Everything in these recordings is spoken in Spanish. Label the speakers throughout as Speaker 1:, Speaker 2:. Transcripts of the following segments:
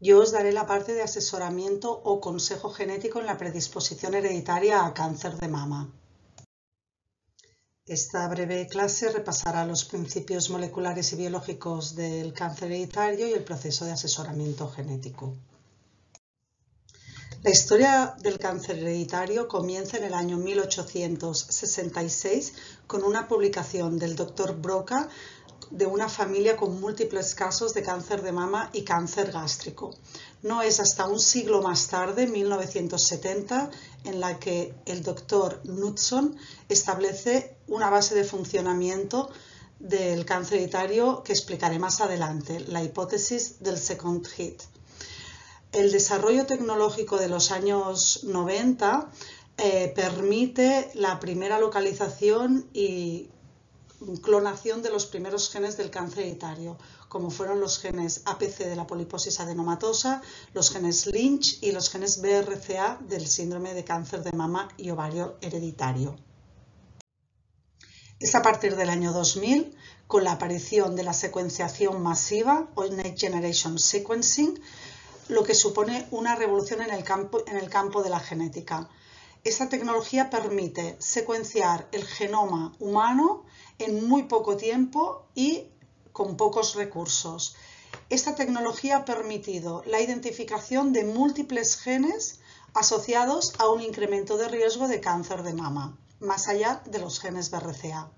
Speaker 1: yo os daré la parte de asesoramiento o consejo genético en la predisposición hereditaria a cáncer de mama. Esta breve clase repasará los principios moleculares y biológicos del cáncer hereditario y el proceso de asesoramiento genético. La historia del cáncer hereditario comienza en el año 1866 con una publicación del Dr. Broca de una familia con múltiples casos de cáncer de mama y cáncer gástrico. No es hasta un siglo más tarde, 1970, en la que el doctor Knudson establece una base de funcionamiento del cáncer hereditario que explicaré más adelante, la hipótesis del second hit. El desarrollo tecnológico de los años 90 eh, permite la primera localización y clonación de los primeros genes del cáncer hereditario, como fueron los genes APC de la poliposis adenomatosa, los genes Lynch y los genes BRCA del síndrome de cáncer de mama y ovario hereditario. Es a partir del año 2000, con la aparición de la secuenciación masiva o Next Generation Sequencing, lo que supone una revolución en el campo, en el campo de la genética. Esta tecnología permite secuenciar el genoma humano en muy poco tiempo y con pocos recursos. Esta tecnología ha permitido la identificación de múltiples genes asociados a un incremento de riesgo de cáncer de mama, más allá de los genes BRCA.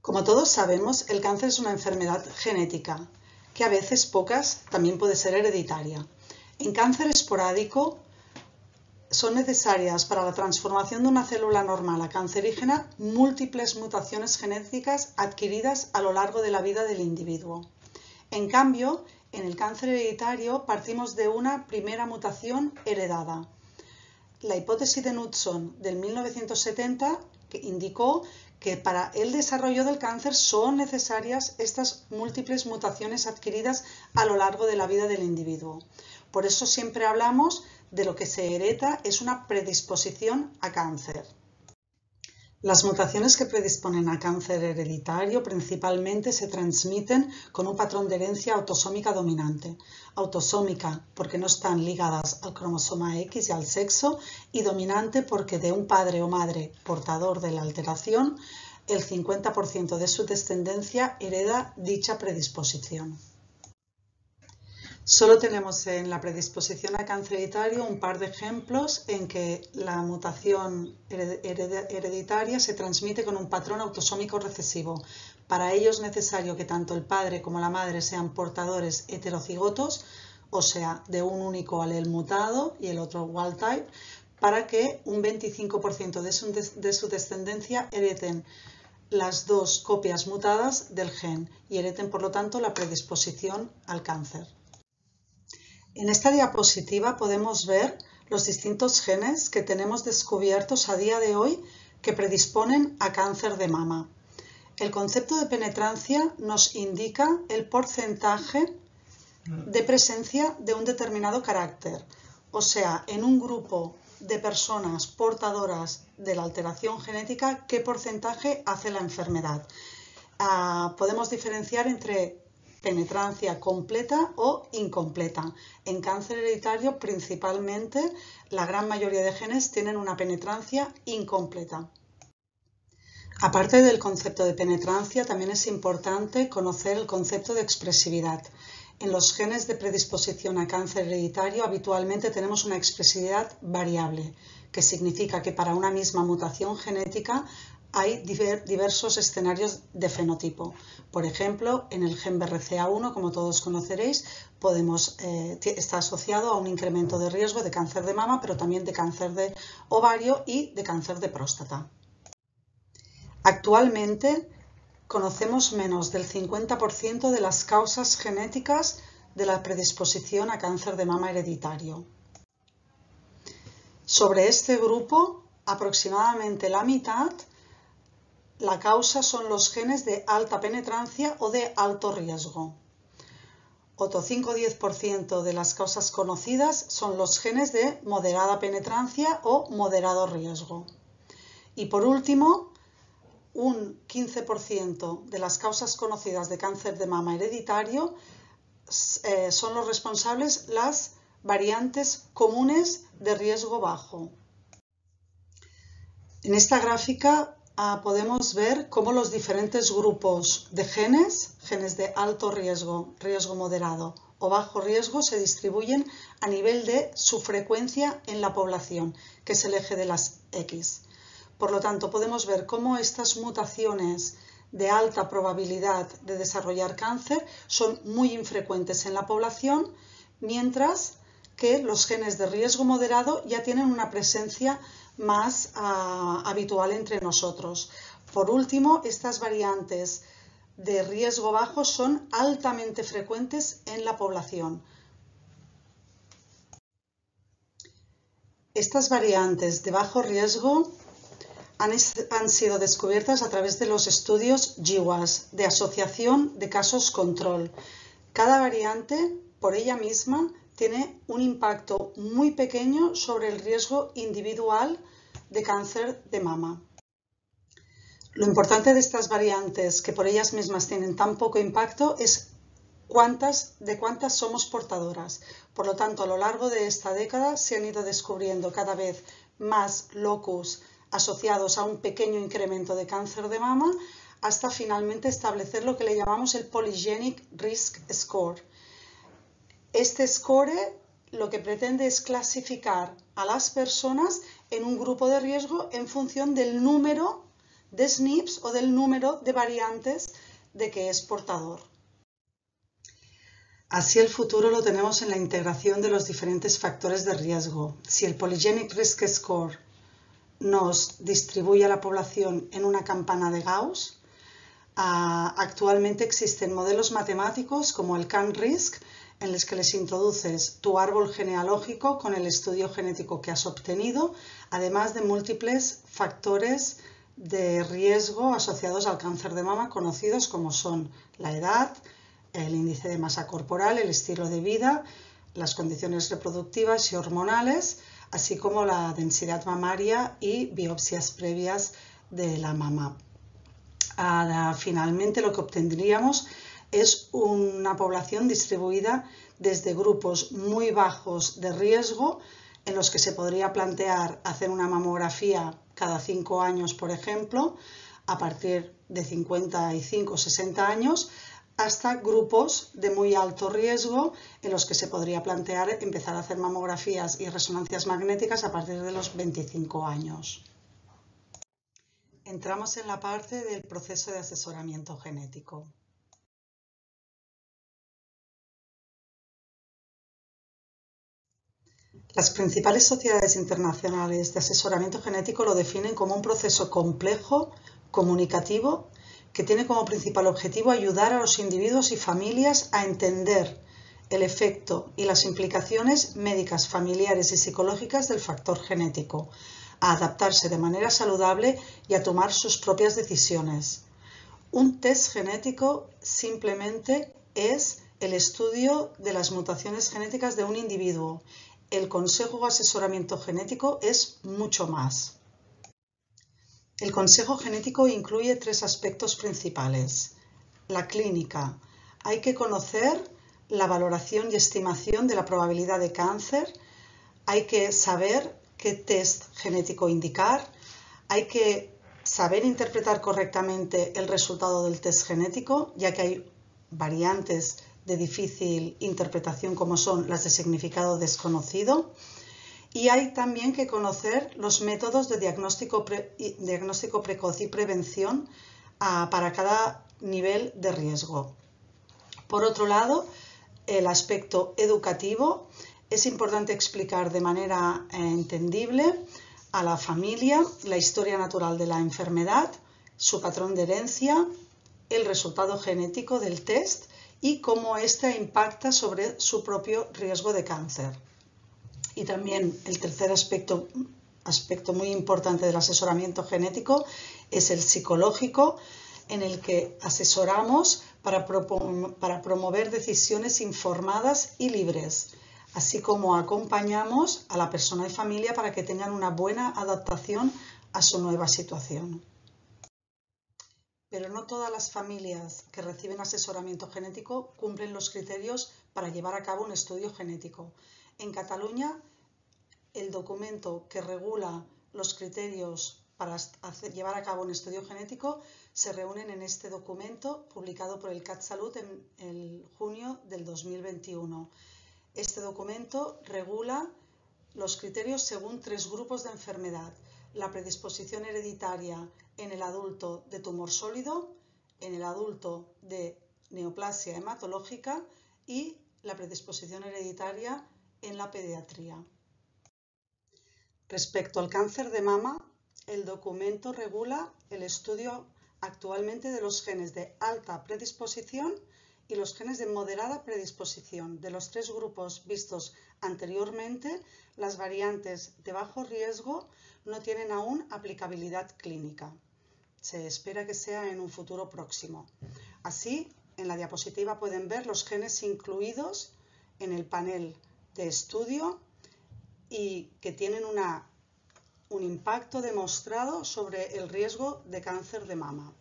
Speaker 1: Como todos sabemos, el cáncer es una enfermedad genética, que a veces pocas también puede ser hereditaria. En cáncer esporádico, son necesarias para la transformación de una célula normal a cancerígena múltiples mutaciones genéticas adquiridas a lo largo de la vida del individuo. En cambio, en el cáncer hereditario partimos de una primera mutación heredada. La hipótesis de Knudson del 1970 indicó que para el desarrollo del cáncer son necesarias estas múltiples mutaciones adquiridas a lo largo de la vida del individuo. Por eso siempre hablamos de lo que se hereda es una predisposición a cáncer. Las mutaciones que predisponen a cáncer hereditario principalmente se transmiten con un patrón de herencia autosómica dominante. Autosómica porque no están ligadas al cromosoma X y al sexo y dominante porque de un padre o madre portador de la alteración, el 50% de su descendencia hereda dicha predisposición. Solo tenemos en la predisposición a cáncer hereditario un par de ejemplos en que la mutación hereditaria se transmite con un patrón autosómico recesivo. Para ello es necesario que tanto el padre como la madre sean portadores heterocigotos, o sea, de un único alel mutado y el otro wild type, para que un 25% de su, de su descendencia hereden las dos copias mutadas del gen y hereden, por lo tanto, la predisposición al cáncer. En esta diapositiva podemos ver los distintos genes que tenemos descubiertos a día de hoy que predisponen a cáncer de mama. El concepto de penetrancia nos indica el porcentaje de presencia de un determinado carácter, o sea, en un grupo de personas portadoras de la alteración genética, qué porcentaje hace la enfermedad. Ah, podemos diferenciar entre penetrancia completa o incompleta. En cáncer hereditario, principalmente, la gran mayoría de genes tienen una penetrancia incompleta. Aparte del concepto de penetrancia, también es importante conocer el concepto de expresividad. En los genes de predisposición a cáncer hereditario habitualmente tenemos una expresividad variable, que significa que para una misma mutación genética hay diversos escenarios de fenotipo. Por ejemplo, en el gen BRCA1, como todos conoceréis, podemos, eh, está asociado a un incremento de riesgo de cáncer de mama, pero también de cáncer de ovario y de cáncer de próstata. Actualmente conocemos menos del 50% de las causas genéticas de la predisposición a cáncer de mama hereditario. Sobre este grupo, aproximadamente la mitad la causa son los genes de alta penetrancia o de alto riesgo. Otro 5-10% de las causas conocidas son los genes de moderada penetrancia o moderado riesgo. Y por último, un 15% de las causas conocidas de cáncer de mama hereditario eh, son los responsables las variantes comunes de riesgo bajo. En esta gráfica ah, podemos ver cómo los diferentes grupos de genes, genes de alto riesgo, riesgo moderado o bajo riesgo, se distribuyen a nivel de su frecuencia en la población, que es el eje de las X. Por lo tanto, podemos ver cómo estas mutaciones de alta probabilidad de desarrollar cáncer son muy infrecuentes en la población, mientras que los genes de riesgo moderado ya tienen una presencia más ah, habitual entre nosotros. Por último, estas variantes de riesgo bajo son altamente frecuentes en la población. Estas variantes de bajo riesgo han, han, sido descubiertas a través de los estudios GWAS, de asociación de casos control. Cada variante, por ella misma, tiene un impacto muy pequeño sobre el riesgo individual de cáncer de mama. Lo importante de estas variantes, que por ellas mismas tienen tan poco impacto, es cuántas, de cuántas somos portadoras. Por lo tanto, a lo largo de esta década se han ido descubriendo cada vez más locus asociados a un pequeño incremento de cáncer de mama hasta finalmente establecer lo que le llamamos el Polygenic Risk Score, este score lo que pretende es clasificar a las personas en un grupo de riesgo en función del número de SNPs o del número de variantes de que es portador. Así el futuro lo tenemos en la integración de los diferentes factores de riesgo. Si el Polygenic Risk Score nos distribuye a la población en una campana de Gauss, ah, actualmente existen modelos matemáticos como el CAN-RISC en los que les introduces tu árbol genealógico con el estudio genético que has obtenido, además de múltiples factores de riesgo asociados al cáncer de mama conocidos como son la edad, el índice de masa corporal, el estilo de vida, las condiciones reproductivas y hormonales, así como la densidad mamaria y biopsias previas de la mama. Finalmente lo que obtendríamos es una población distribuida desde grupos muy bajos de riesgo en los que se podría plantear hacer una mamografía cada cinco años, por ejemplo, a partir de 55 o 60 años, hasta grupos de muy alto riesgo en los que se podría plantear empezar a hacer mamografías y resonancias magnéticas a partir de los 25 años. Entramos en la parte del proceso de asesoramiento genético. Las principales sociedades internacionales de asesoramiento genético lo definen como un proceso complejo, comunicativo, que tiene como principal objetivo ayudar a los individuos y familias a entender el efecto y las implicaciones médicas, familiares y psicológicas del factor genético, a adaptarse de manera saludable y a tomar sus propias decisiones. Un test genético simplemente es el estudio de las mutaciones genéticas de un individuo el consejo o asesoramiento genético es mucho más. El consejo genético incluye tres aspectos principales. La clínica. Hay que conocer la valoración y estimación de la probabilidad de cáncer. Hay que saber qué test genético indicar. Hay que saber interpretar correctamente el resultado del test genético, ya que hay variantes de difícil interpretación como son las de significado desconocido. Y hay también que conocer los métodos de diagnóstico, diagnóstico precoz y prevención ah, para cada nivel de riesgo. Por otro lado, el aspecto educativo. Es importante explicar de manera eh, entendible a la familia la historia natural de la enfermedad, su patrón de herencia, el resultado genético del test y cómo ésta impacta sobre su propio riesgo de cáncer. Y también el tercer aspecto, aspecto muy importante del asesoramiento genético es el psicológico, en el que asesoramos para, para promover decisiones informadas y libres, así como acompañamos a la persona y familia para que tengan una buena adaptación a su nueva situación. Pero no todas las familias que reciben asesoramiento genético cumplen los criterios para llevar a cabo un estudio genético. En Cataluña, el documento que regula los criterios para llevar a cabo un estudio genético se reúnen en este documento publicado por el CatSalut en el junio del 2021. Este documento regula los criterios según tres grupos de enfermedad. La predisposición hereditaria en el adulto de tumor sólido, en el adulto de neoplasia hematológica y la predisposición hereditaria en la pediatría. Respecto al cáncer de mama, el documento regula el estudio actualmente de los genes de alta predisposición y los genes de moderada predisposición. De los tres grupos vistos anteriormente, las variantes de bajo riesgo no tienen aún aplicabilidad clínica. Se espera que sea en un futuro próximo. Así, en la diapositiva pueden ver los genes incluidos en el panel de estudio y que tienen una, un impacto demostrado sobre el riesgo de cáncer de mama.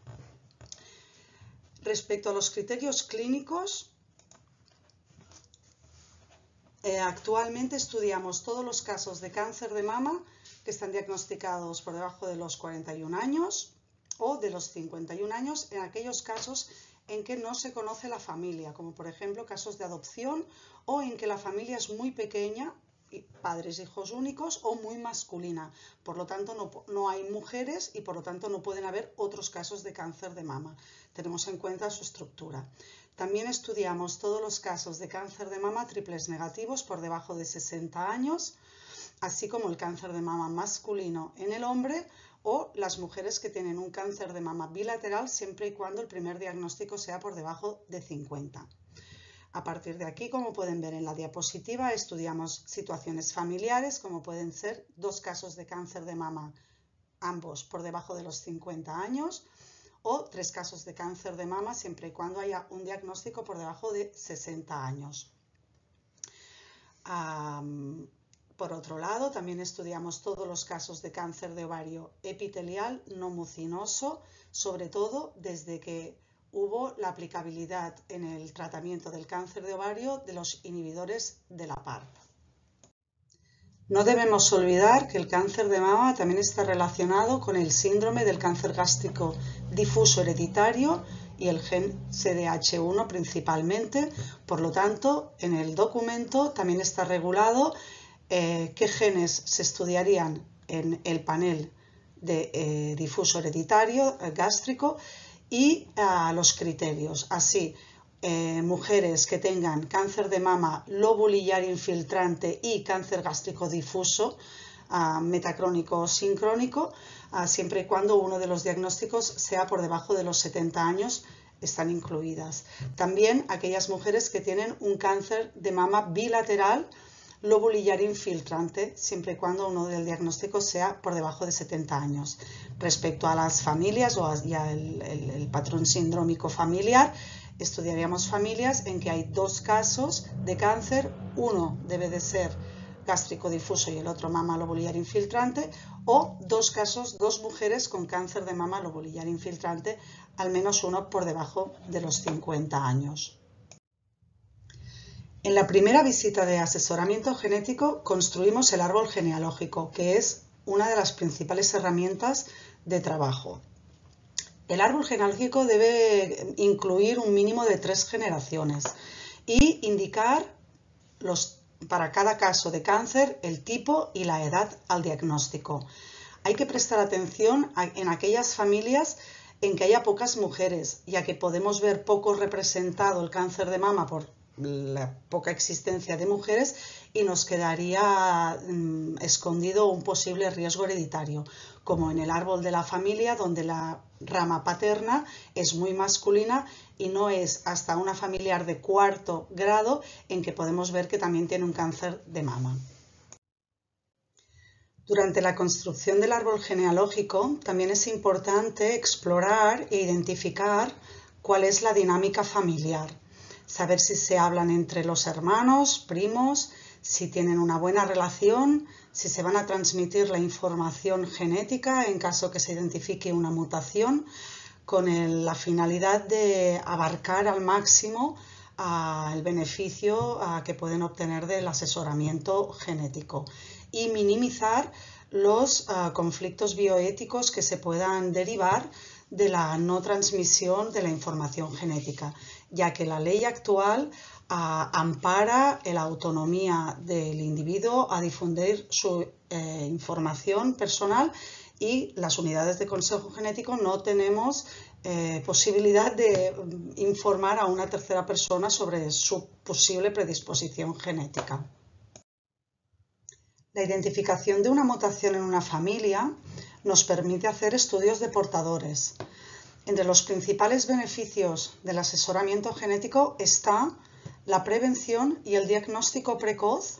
Speaker 1: Respecto a los criterios clínicos, eh, actualmente estudiamos todos los casos de cáncer de mama que están diagnosticados por debajo de los 41 años o de los 51 años en aquellos casos en que no se conoce la familia, como por ejemplo casos de adopción o en que la familia es muy pequeña padres hijos únicos o muy masculina. Por lo tanto, no, no, hay mujeres y por lo tanto no pueden haber otros casos de cáncer de mama. Tenemos en cuenta su estructura. También estudiamos todos los casos de cáncer de mama triples negativos por debajo de 60 años, así como el cáncer de mama masculino en el hombre o las mujeres que tienen un cáncer de mama bilateral siempre y cuando el primer diagnóstico sea por debajo de 50. A partir de aquí, como pueden ver en la diapositiva, estudiamos situaciones familiares, como pueden ser dos casos de cáncer de mama, ambos por debajo de los 50 años, o tres casos de cáncer de mama, siempre y cuando haya un diagnóstico por debajo de 60 años. por otro lado, también estudiamos todos los casos de cáncer de ovario epitelial no mucinoso, sobre todo desde que hubo la aplicabilidad en el tratamiento del cáncer de ovario de los inhibidores de la PARP. No debemos olvidar que el cáncer de mama también está relacionado con el síndrome del cáncer gástrico difuso hereditario y el gen CDH1 principalmente. Por lo tanto, en el documento también está regulado eh, qué genes se estudiarían en el panel de eh, difuso hereditario eh, gástrico y a los criterios. Así, eh, mujeres que tengan cáncer de mama, lobulillar infiltrante y cáncer gástrico difuso, ah, metacrónico o sincrónico, ah, siempre y cuando uno de los diagnósticos sea por debajo de los 70 años, están incluidas. También aquellas mujeres que tienen un cáncer de mama bilateral, lobulillar infiltrante, siempre y cuando uno del diagnóstico sea por debajo de 70 años. Respecto a las familias o ya el, patrón sindrómico familiar, estudiaríamos familias en que hay dos casos de cáncer, uno debe de ser gástrico difuso y el otro mama lobulillar infiltrante, o dos casos, dos mujeres con cáncer de mama lobulillar infiltrante, al menos uno por debajo de los 50 años. En la primera visita de asesoramiento genético construimos el árbol genealógico, que es una de las principales herramientas de trabajo. El árbol genealógico debe incluir un mínimo de tres generaciones y indicar los, para cada caso de cáncer el tipo y la edad al diagnóstico. Hay que prestar atención en aquellas familias en que haya pocas mujeres, ya que podemos ver poco representado el cáncer de mama por la poca existencia de mujeres y nos quedaría mm, escondido un posible riesgo hereditario, como en el árbol de la familia, donde la rama paterna es muy masculina y no es hasta una familiar de cuarto grado en que podemos ver que también tiene un cáncer de mama. Durante la construcción del árbol genealógico también es importante explorar e identificar cuál es la dinámica familiar saber si se hablan entre los hermanos, primos, si tienen una buena relación, si se van a transmitir la información genética en caso que se identifique una mutación, con la finalidad de abarcar al máximo el beneficio que pueden obtener del asesoramiento genético. Y minimizar los conflictos bioéticos que se puedan derivar de la no transmisión de la información genética, ya que la ley actual ampara la autonomía del individuo a difundir su eh, información personal y las unidades de consejo genético no tenemos eh, posibilidad de mm, informar a una tercera persona sobre su posible predisposición genética. La identificación de una mutación en una familia nos permite hacer estudios de portadores. Entre los principales beneficios del asesoramiento genético está la prevención y el diagnóstico precoz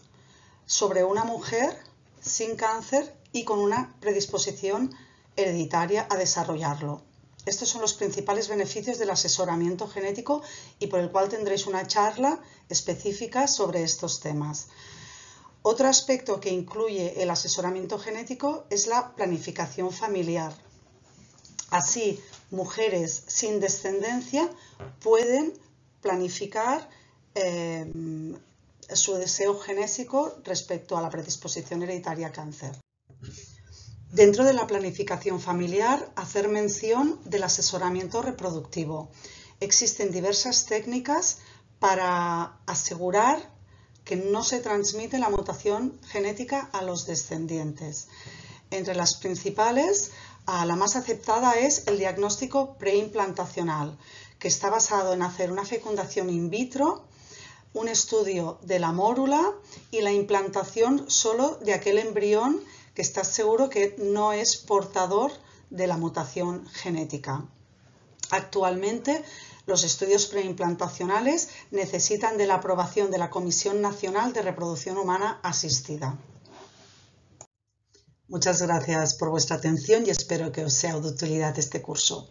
Speaker 1: sobre una mujer sin cáncer y con una predisposición hereditaria a desarrollarlo. Estos son los principales beneficios del asesoramiento genético y por el cual tendréis una charla específica sobre estos temas. Otro aspecto que incluye el asesoramiento genético es la planificación familiar. Así, mujeres sin descendencia pueden planificar eh, su deseo genésico respecto a la predisposición hereditaria a cáncer. Dentro de la planificación familiar, hacer mención del asesoramiento reproductivo. Existen diversas técnicas para asegurar que no se transmite la mutación genética a los descendientes. Entre las principales, la más aceptada es el diagnóstico preimplantacional, que está basado en hacer una fecundación in vitro un estudio de la mórula y la implantación solo de aquel embrión que está seguro que no es portador de la mutación genética. Actualmente, los estudios preimplantacionales necesitan de la aprobación de la Comisión Nacional de Reproducción Humana Asistida. Muchas gracias por vuestra atención y espero que os sea de utilidad este curso.